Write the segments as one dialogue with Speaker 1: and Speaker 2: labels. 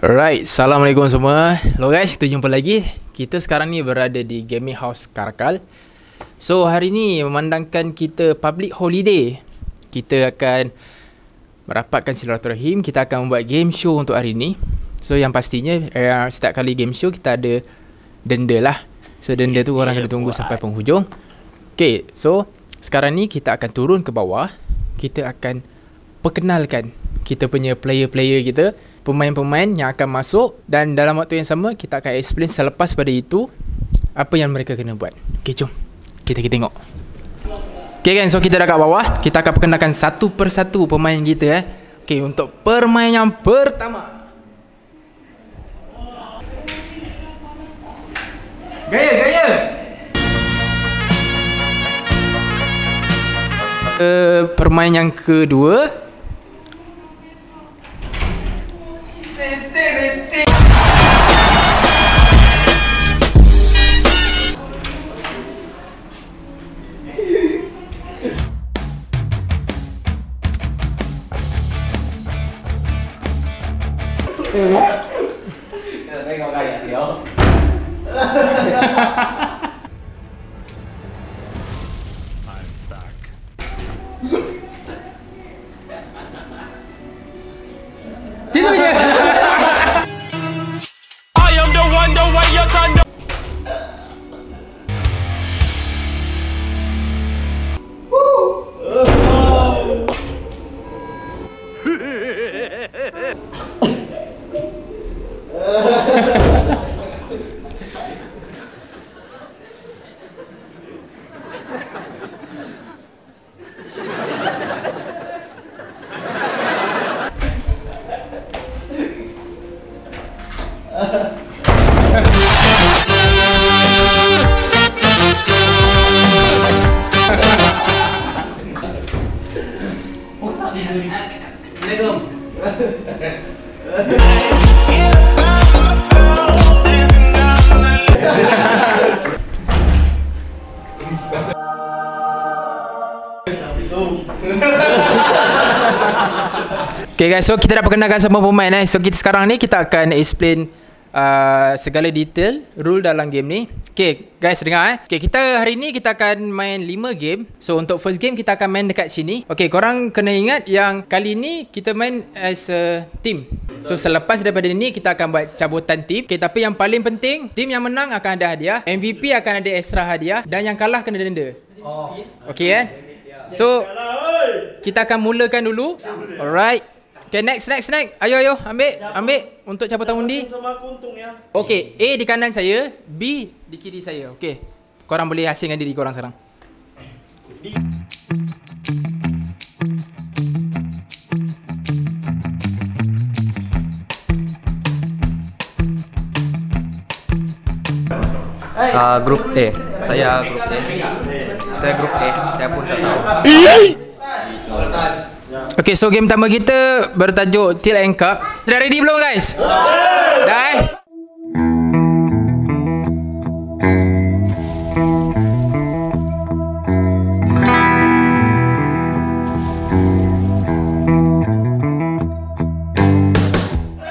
Speaker 1: Alright, Assalamualaikum semua. Hello guys, kita jumpa lagi. Kita sekarang ni berada di Gaming House Karakal. So hari ni memandangkan kita public holiday. Kita akan merapatkan silaturahim. Kita akan membuat game show untuk hari ni. So yang pastinya eh, setiap kali game show kita ada denda lah. So denda tu orang kena tunggu sampai penghujung. Okay, so sekarang ni kita akan turun ke bawah. Kita akan perkenalkan kita punya player-player kita pemain-pemain yang akan masuk dan dalam waktu yang sama kita akan explain selepas pada itu apa yang mereka kena buat. Okey, jom. Kita kita tengok. Okey kan, so kita dah kat bawah. Kita akan perkenalkan satu persatu pemain kita eh. Okey, untuk permain yang pertama. Gaya, gaya. Uh, permain yang kedua
Speaker 2: Kita
Speaker 1: Okay guys, so kita dah perkenalkan semua pemain eh. So kita sekarang ni kita akan explain uh, segala detail rule dalam game ni. Okay guys dengar eh. Okay kita hari ni kita akan main 5 game. So untuk first game kita akan main dekat sini. Okay korang kena ingat yang kali ni kita main as a team. So selepas daripada ni kita akan buat cabutan team. Okay tapi yang paling penting team yang menang akan ada hadiah. MVP akan ada extra hadiah dan yang kalah kena denda. Oh. Okay eh. So kita akan mulakan dulu. Alright. Okay, next, next, next. Ayo, ayo. Ambil, ambil untuk cabutan undi.
Speaker 3: Sama aku untung ya.
Speaker 1: Okay, A di kanan saya, B di kiri saya. Okay. Korang boleh hasilkan diri korang sekarang.
Speaker 4: uh, grup A. Saya grup A. Saya grup A. Saya pun tak tahu.
Speaker 1: Okay, so game pertama kita bertajuk Till and Cup. Dah ready belum guys? Dah eh?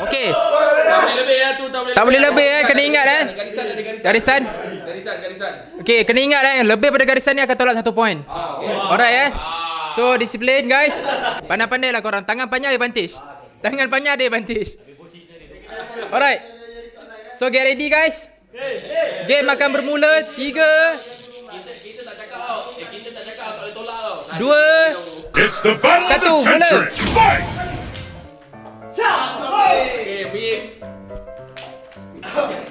Speaker 1: Okay.
Speaker 5: Tak boleh.
Speaker 1: Lebih eh, kena ingat eh.
Speaker 5: Garisan garisan.
Speaker 1: Garisan.
Speaker 5: Garisan, garisan.
Speaker 1: Okay, kena ingat eh, lebih pada garisan ni akan tolak satu poin. Alright eh. So, disiplin guys. Pandai-pandai lah korang. Tangan panjang advantage. Tangan panjang ada advantage. Alright. So, get ready guys. Game akan bermula. Tiga. Dua.
Speaker 6: It's the battle
Speaker 1: Satu,
Speaker 6: of the
Speaker 1: mula.
Speaker 6: century. Fight!
Speaker 5: Okey,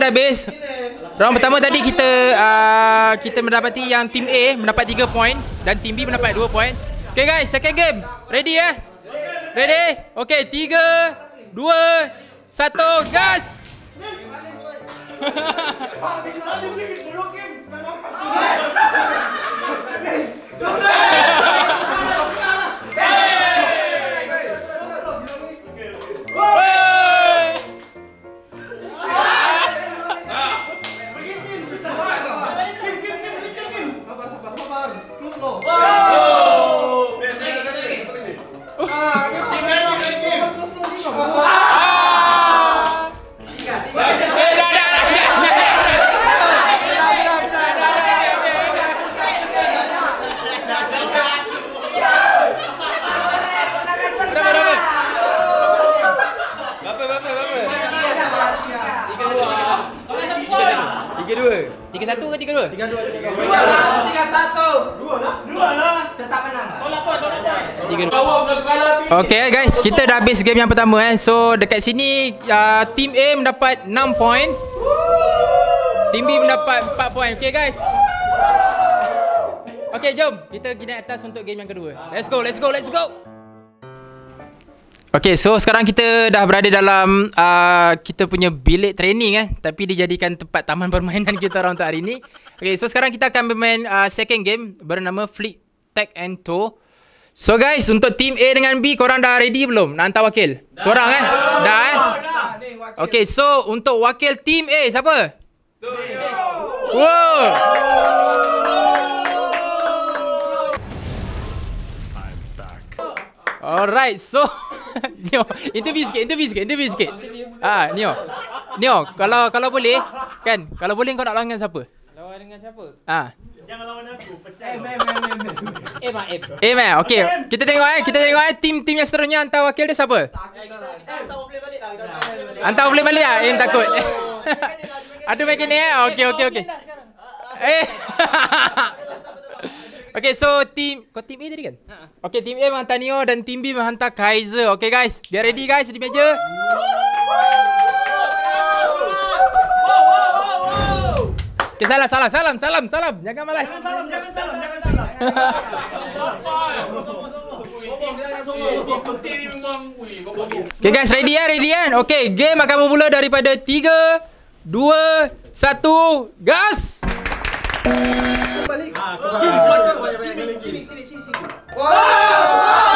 Speaker 1: dah habis. Round pertama tadi kita uh, kita mendapati yang team A mendapat 3 point dan team B mendapat 2 point. Okay guys, second game. Ready eh? Ready? Okay, 3 2 1 gas. Wey! satu ke tiga dua? Tiga dua. Tiga dua.
Speaker 5: Bawa ke kepala tim.
Speaker 1: Okay guys, kita dah habis game yang pertama eh. So dekat sini uh, team A mendapat 6 point. Team B mendapat 4 point. Okay guys. Okay jom kita pergi naik atas untuk game yang kedua. Let's go, let's go, let's go. Okay, so sekarang kita dah berada dalam uh, kita punya bilik training eh. Tapi dijadikan tempat taman permainan kita orang untuk hari ni. Okay, so sekarang kita akan bermain uh, second game bernama Flick Tag and Toe. So guys, untuk team A dengan B, korang dah ready belum? Nak hantar wakil? Seorang eh? Dah eh? Okay, so untuk wakil team A, siapa? Wow! Alright, so Nio, interview sikit, interview sikit, interview sikit. Ah, Nio. Nio, kalau kalau boleh, kan? Kalau boleh kau nak lawan dengan siapa?
Speaker 4: Lawan dengan siapa?
Speaker 1: Ah.
Speaker 4: Eh mak eh.
Speaker 1: Eh, man, okay. Kita tengok eh, kita tengok eh tim-tim yang seterusnya hantar wakil dia siapa? Hantar boleh balik lah, eh takut. Ada macam ni eh? Okay, okay, okay. Eh. Okay, so team kau team A tadi kan? Okay, team A menghantar Neo dan team B menghantar Kaiser. Okay guys, get ready guys di meja. Okay, salam, salam, salam, salam, salam. Jangan malas.
Speaker 5: Putih ni memang Ui, bapak ni
Speaker 1: Okay guys, ready ya, ready kan? Okay, game akan bermula daripada 3, 2, 1, gas!
Speaker 5: Sabar,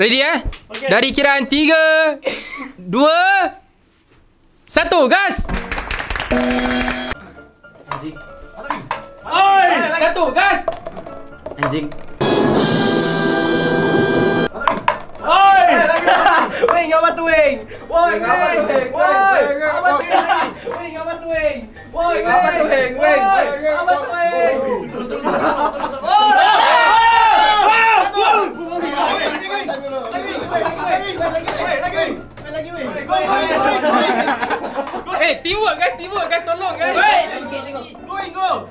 Speaker 1: Ready eh? Dari kiraan 3, 2, 1, gas!
Speaker 2: Oi
Speaker 1: Satu, gas!
Speaker 4: Anjing.
Speaker 2: Oi
Speaker 4: Wing, apa tu Wing? Woi, apa tu Wing? Woi, apa tu Wing? Wing, apa tu Wing? Woi, apa tu Wing? Wing, apa tu Wing?
Speaker 1: Eh, teamwork guys, teamwork guys, tolong guys!
Speaker 2: Go Wing go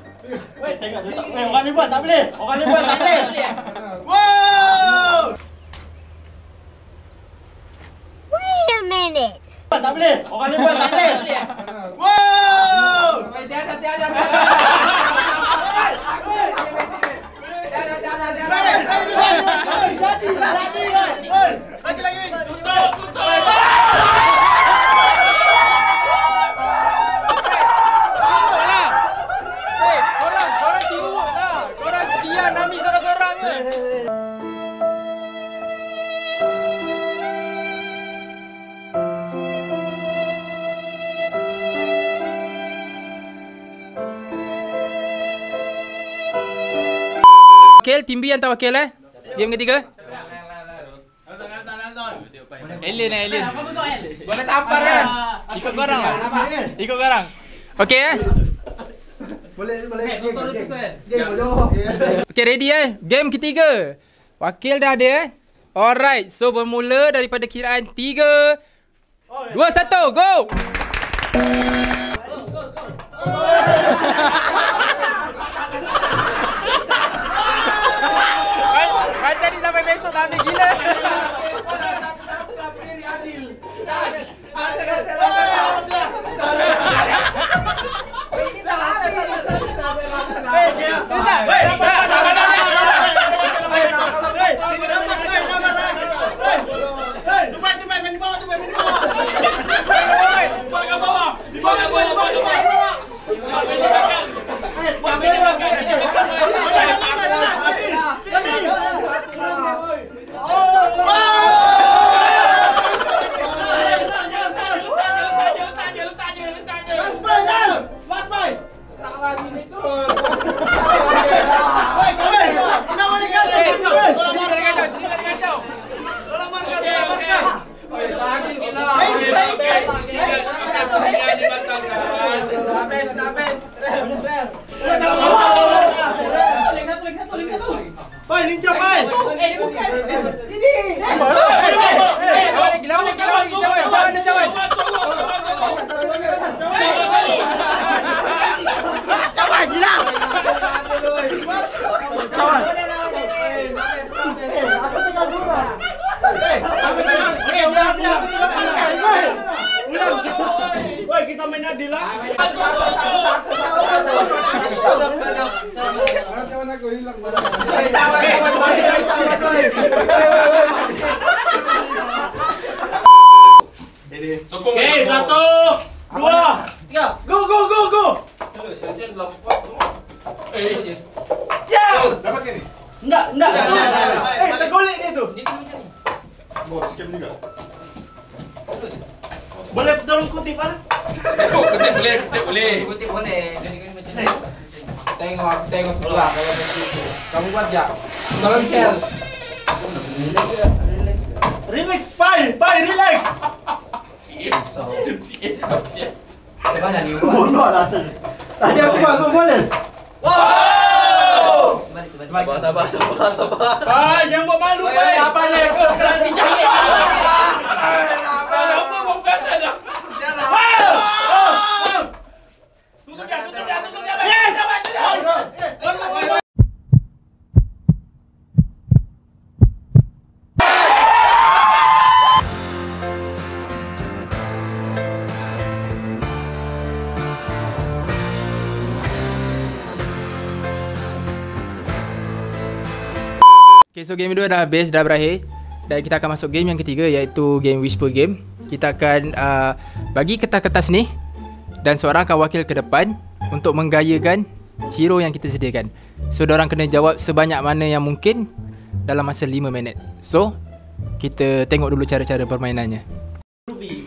Speaker 2: Woi tengok dia tak Woi orang ni buat tak boleh. Orang ni buat tak boleh. Wow!
Speaker 3: Wait a minute.
Speaker 2: Tak boleh Orang ni buat tak boleh Wow Lagi lagi Tutup tutup
Speaker 1: tim B hantar wakil eh. Game ketiga. Alien eh, alien.
Speaker 4: Boleh tampar kan?
Speaker 1: Ikut korang lah. Ikut korang. Okey eh.
Speaker 2: Boleh, boleh. Boleh.
Speaker 1: Okey ready eh. Game ketiga. Wakil dah ada eh. Alright, so bermula daripada kiraan 3 2 1 go. Macam ni sampai besok tak habis gila.
Speaker 2: Pai, lincah pai.
Speaker 1: Lawan lagi, lawan lagi, lawan lagi. Cawan, cawan, dia cawan.
Speaker 2: Cawan gila. Cawan. Woi, kita main adil lah. Kawan aku hilang
Speaker 5: Sokong.
Speaker 2: Okey, satu, dua, tiga. Go, go, go, go.
Speaker 5: Eh,
Speaker 2: Ya.
Speaker 6: Dapat ke ni?
Speaker 2: Enggak, enggak.
Speaker 6: Ya, ya, ya, ya.
Speaker 2: Eh, tergolek dia tu.
Speaker 6: Oh, scam juga.
Speaker 2: Boleh tolong kutip ah?
Speaker 5: kutip boleh, kutip boleh.
Speaker 4: Kutip boleh. Tengok, tengok sebelah kalau begitu. Kamu buat ya. Tolong share.
Speaker 2: Relax, pai, pai, relax.
Speaker 5: Siap. Siap. Siap.
Speaker 4: Mana ni?
Speaker 2: Bodoh lah. Tadi aku masuk boleh.
Speaker 4: Wow!
Speaker 2: Sabar, sabar, sabar. Pai, jangan buat malu, pai.
Speaker 4: Apa ni? Kena dijahit.
Speaker 1: Okay, so game kedua dah habis, dah berakhir. Dan kita akan masuk game yang ketiga iaitu game Whisper Game. Kita akan uh, bagi kertas-kertas ni Dan seorang akan wakil ke depan Untuk menggayakan hero yang kita sediakan. So, orang kena jawab sebanyak mana yang mungkin Dalam masa 5 minit. So, kita tengok dulu cara-cara permainannya.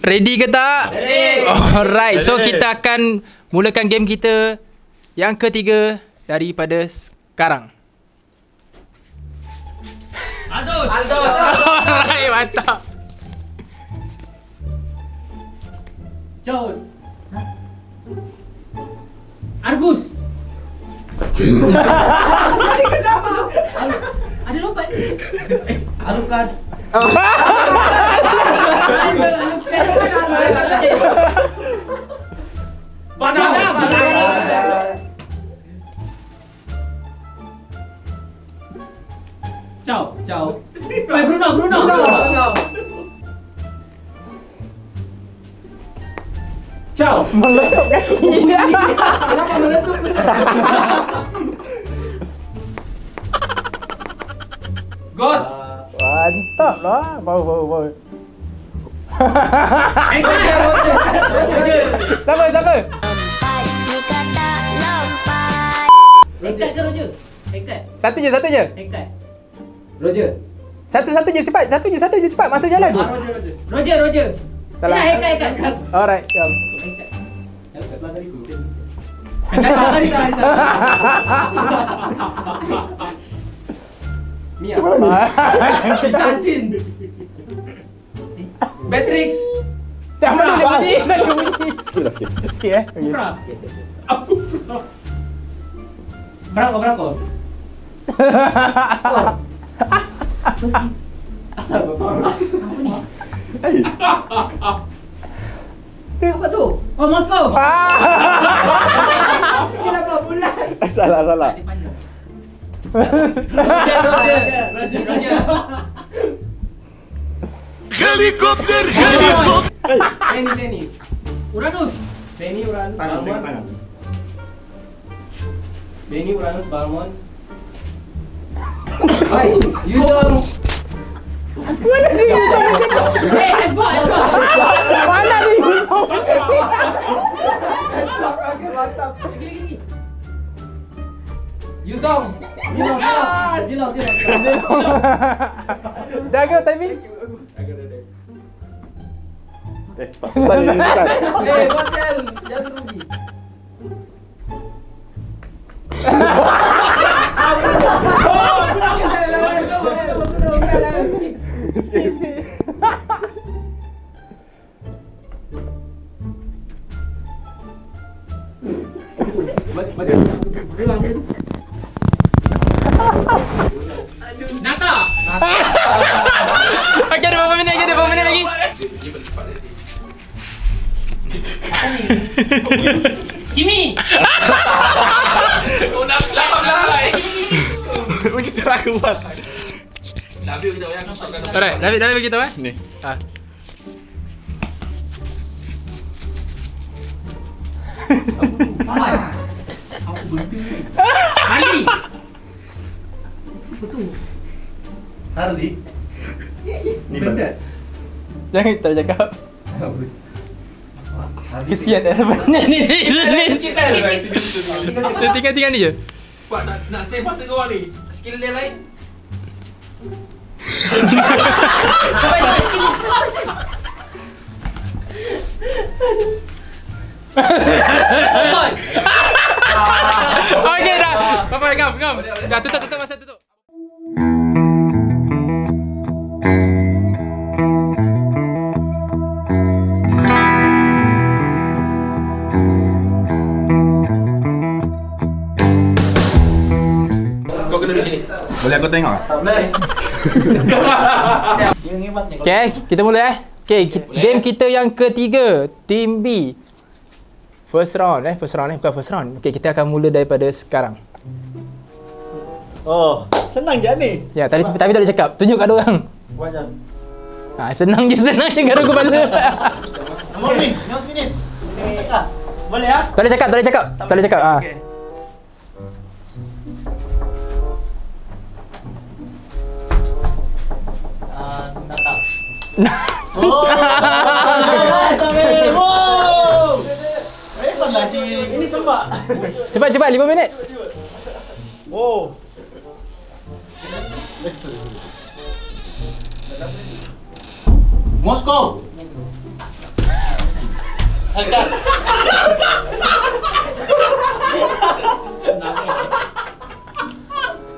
Speaker 1: Ready ke tak? Ready. Alright, so kita akan mulakan game kita Yang ketiga daripada sekarang
Speaker 4: Aldos.
Speaker 1: Alright, mantap
Speaker 7: Jauh. Argus. Ada lompat. Alukan. Ciao, ciao. Baik Bruno, Bruno. Ciao. Kenapa meletup?
Speaker 4: God.
Speaker 1: Mantap lah Bau bau bau
Speaker 3: Jika tak lompat
Speaker 7: Hengkat ke Roger? Hengkat.
Speaker 1: Satu je satu je
Speaker 7: Hengkat.
Speaker 4: Roger.
Speaker 1: Satu satu je cepat Satu je satu je cepat Masa jalan
Speaker 7: Ah, Roger, Roger. Roger, Roger.
Speaker 1: Salah.
Speaker 7: Ya, hengkat, hengkat.
Speaker 1: Alright jom
Speaker 7: Hengkat.
Speaker 4: Mia.
Speaker 7: Pisancin.
Speaker 4: Matrix.
Speaker 1: Tak mana boleh bunyi. Tak boleh bunyi.
Speaker 6: Sikit lah sikit.
Speaker 1: Sikit eh. Okay.
Speaker 7: Fra. Aku Fra. Franco, Franco. Apa tu? Oh, Moskow.
Speaker 4: Kenapa bulan?
Speaker 6: Salah salah.
Speaker 4: Roger, Roger. Roger, Roger. Penny, Penny.
Speaker 7: Uranus.
Speaker 4: Penny, Uranus,
Speaker 6: Tangan
Speaker 4: Balmon.
Speaker 6: tangan. tangan.
Speaker 4: Penny, Uranus, Balmon. Hai, Yuzong.
Speaker 7: Eh, Esbot, Esbot.
Speaker 1: Mana ni?
Speaker 4: Okay, mantap. Yuzong. Zilong, Zilong. Zilong, Zilong.
Speaker 1: Dah ke timing?
Speaker 6: Eh, susah ni bukan.
Speaker 4: Eh, hotel. Jangan rugi.
Speaker 1: David, David bagi tahu eh.
Speaker 6: Ni.
Speaker 1: Ah.
Speaker 7: Harley.
Speaker 4: Harley.
Speaker 6: Ni
Speaker 4: Benda.
Speaker 1: Jangan tak cakap. Kesian elemennya ni. So tinggal-tinggal ni je.
Speaker 5: Buat nak nak save masa kau ni. Skill dia lain.
Speaker 1: Okey dah. Apa ngam ngam. Dah tutup tutup masa tutup.
Speaker 5: Kau kena di sini.
Speaker 6: Boleh aku tengok?
Speaker 4: Tak boleh.
Speaker 1: Okay, kita mula eh. Okay, ki- game kita yang ketiga, Team B. First round eh, first round eh, bukan first round. Okay, kita akan mula daripada sekarang.
Speaker 2: Oh, senang je ni.
Speaker 1: Ya, tadi tapi tak boleh cakap. Tunjuk kat orang.
Speaker 2: Buat je.
Speaker 1: Ha, senang je, senang je garuk kepala.
Speaker 2: Nombor ni, nombor sini. Boleh ah?
Speaker 1: tak boleh cakap, tak boleh cakap. Tak boleh cakap. Ha.
Speaker 2: Okey. Ini sebab.
Speaker 1: Cepat cepat 5 minit.
Speaker 2: Oh. Moskow. Angkat.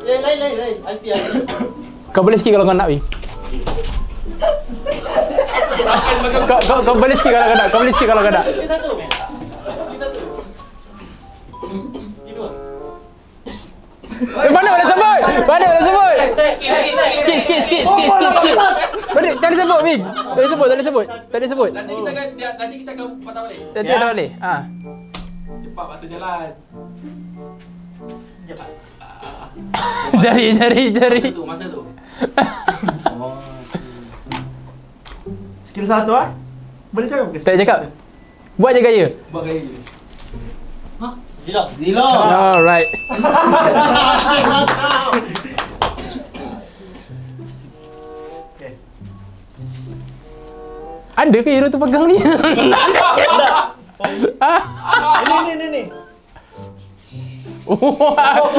Speaker 2: Lain, lain, lain, lain. Alti, alti.
Speaker 1: Kau boleh sikit kalau kau nak, Wi. Kau, kau, kau boleh sikit kalau kau nak. Kau boleh sikit kalau kau nak.
Speaker 2: Kita tu. Kita tu. Tidur.
Speaker 1: Eh, mana boleh sebut? Mana boleh sebut? Sikit, sikit, sikit, sikit, sikit, sikit. Mana, tak boleh sebut, Wing. Tak boleh sebut, tak boleh sebut. Tak boleh sebut.
Speaker 5: Nanti kita akan dia- nanti kita akan patah balik.
Speaker 1: Nanti. Ha.
Speaker 5: Cepat masa jalan.
Speaker 2: Cepat.
Speaker 1: Jari, jari, jari.
Speaker 5: Masa tu, masa tu.
Speaker 2: Skill satu ah. Boleh cakap ke?
Speaker 1: Tak cakap. Buat je gaya.
Speaker 5: Buat gaya je.
Speaker 2: Zilong.
Speaker 4: Zilong.
Speaker 1: Alright. Ada ke hero tu pegang ni?
Speaker 2: Ini, ini, ini, ini.
Speaker 1: Oh,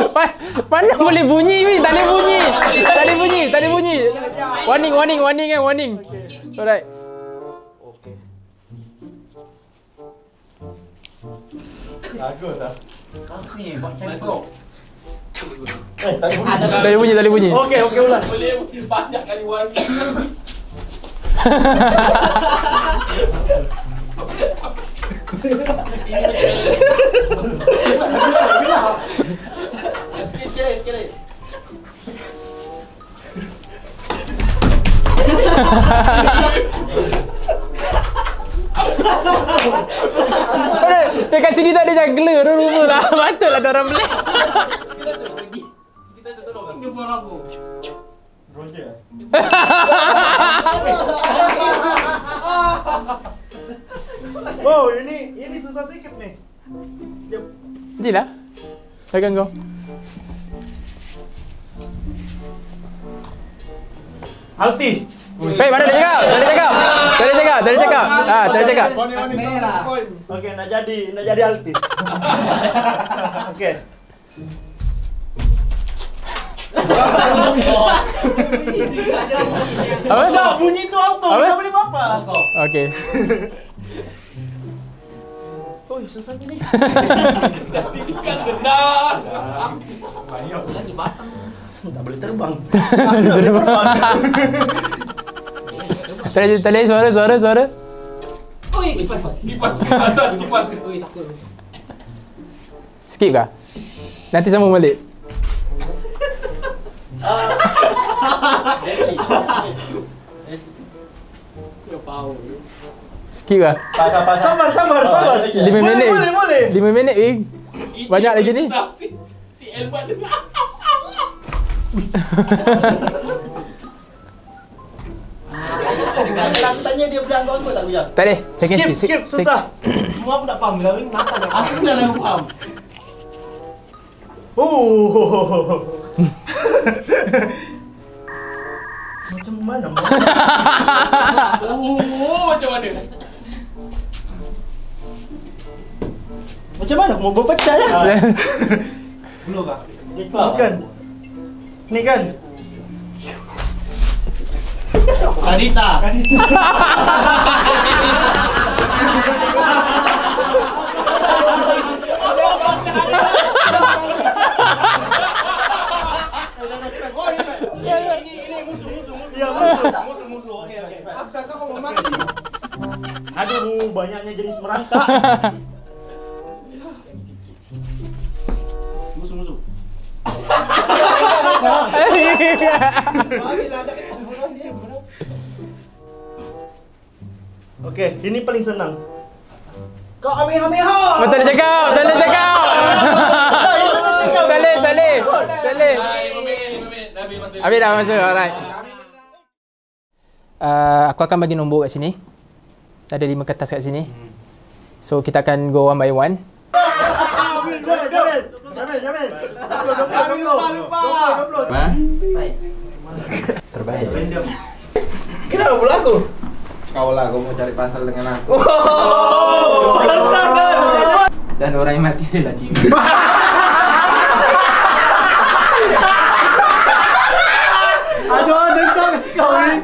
Speaker 1: pa- mana boleh bunyi Win? Tak boleh bunyi. Tak boleh bunyi, tak boleh bunyi. Warning, warning, warning kan, warning. Alright.
Speaker 2: Bagus ah.
Speaker 5: Ni buat macam kau.
Speaker 2: Eh, tak ada bunyi.
Speaker 1: Tak boleh bunyi, tak boleh bunyi.
Speaker 2: Okey, okey ulang.
Speaker 5: Boleh banyak kali wangi.
Speaker 2: Sikit, sikit lagi, sikit lagi.
Speaker 1: Eh, Dekat sini tak ada juggler tu rupa lah. Patut lah ada orang beli.
Speaker 7: Jumpa aku.
Speaker 2: Roger. Wow, ini ini susah sikit nih. Dia
Speaker 1: Nanti lah. Pegang kau.
Speaker 2: Alti.
Speaker 1: Hei, mana dia cakap? Tak ada cakap. Tak ada cakap. Tak ada cakap. Ah, tak ada cakap.
Speaker 2: Okey, nak jadi nak jadi Alti. Okey.
Speaker 1: Apa?
Speaker 2: Tak, bunyi tu auto,
Speaker 1: Apa?
Speaker 2: tak boleh apa-apa.
Speaker 1: Okey.
Speaker 2: Oh, susah ni.
Speaker 5: Tadi juga senang.
Speaker 2: Tak boleh terbang.
Speaker 1: Tak ada tak ada suara suara suara.
Speaker 7: Oi, kipas.
Speaker 5: Kipas atas kipas.
Speaker 7: Oi, takut.
Speaker 1: Skip kah? Nanti sambung balik. Skip kah?
Speaker 2: Sabar, sabar, sabar, sabar.
Speaker 1: 5
Speaker 2: Boleh,
Speaker 1: minit.
Speaker 2: Boleh, boleh.
Speaker 1: 5 minit, Wing. Banyak lagi ni.
Speaker 5: Si, si
Speaker 2: Aku tanya dia boleh angkut-angkut tak Bujang?
Speaker 1: Tak. Second
Speaker 2: Skip,
Speaker 1: skip.
Speaker 2: skip, susah. Semua aku tak faham. Kau ni nakal tak?
Speaker 7: Aku dah nak faham.
Speaker 2: Oh. Macam mana?
Speaker 5: Oh, macam mana?
Speaker 2: Macam mana aku mau berpecah ya?
Speaker 4: Belum kah?
Speaker 2: Ni kan? Ni kan?
Speaker 7: Kadita.
Speaker 2: Ya musuh, musuh, musuh. Okey, okey. Aksa kau mau mati. Aduh, banyaknya jenis merata. musuh, musuh. Okey, ini paling senang. Kau ambil ambil ha.
Speaker 1: Oh, tak ada cakap. Tak ada cakap. Tak boleh, tak boleh. Tak boleh.
Speaker 5: Lima minit, lima minit. Dah habis masa.
Speaker 1: Habis dah masa. Alright. Uh, aku akan bagi nombor kat sini. Ada lima kertas kat sini. So kita akan go one by one.
Speaker 2: Jamil, Jamil. Jamil, Jamil. Jamil lupa, lupa.
Speaker 4: Kenapa pula aku?
Speaker 1: Kau lah, kau mau cari pasal dengan aku.
Speaker 2: Oh, bersandar.
Speaker 1: Dan orang yang mati adalah Jimmy.
Speaker 2: Aduh, dendam kau ni.